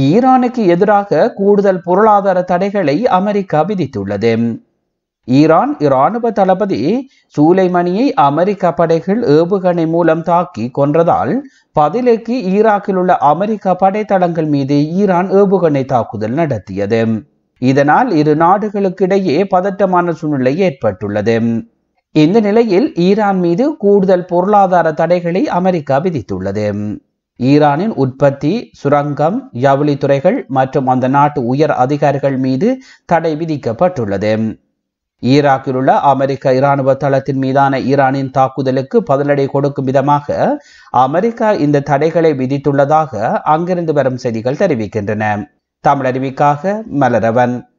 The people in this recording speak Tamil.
ஈரானுக்கு எதிராக கூடுதல் பொருளாதார தடைகளை அமெரிக்கா விதித்துள்ளது. ஈரான் இராணுவ தளபதி சூலைமணியை அமெரிக்க படைகள் ஏவுகணை மூலம் தாக்கி கொன்றதால் பதிலுக்கு ஈராக்கில் உள்ள அமெரிக்க படைத்தளங்கள் மீது ஈரான் ஏவுகணை தாக்குதல் நடத்தியது. இதனால் இரு நாடுகளுக்கிடையே பதட்டமான சூழ்நிலை ஏற்பட்டுள்ளது. இந்த நிலையில் ஈரான் மீது கூடுதல் பொருளாதார தடைகளை அமெரிக்கா விதித்துள்ளது. ஈரானின் உற்பத்தி சுரங்கம் ஜவுளித்துறைகள் மற்றும் அந்த நாட்டு உயர் அதிகாரிகள் மீது தடை விதிக்கப்பட்டுள்ளது. ஈராக்கில் உள்ள அமெரிக்க இராணுவ தளத்தின் மீதான ஈரானின் தாக்குதலுக்கு பதிலடி கொடுக்கும் விதமாக அமெரிக்கா இந்த தடைகளை விதித்துள்ளதாக அங்கிருந்து வரும் செய்திகள் தெரிவிக்கின்றன. தமிழறிவிக்காக மலரவன்.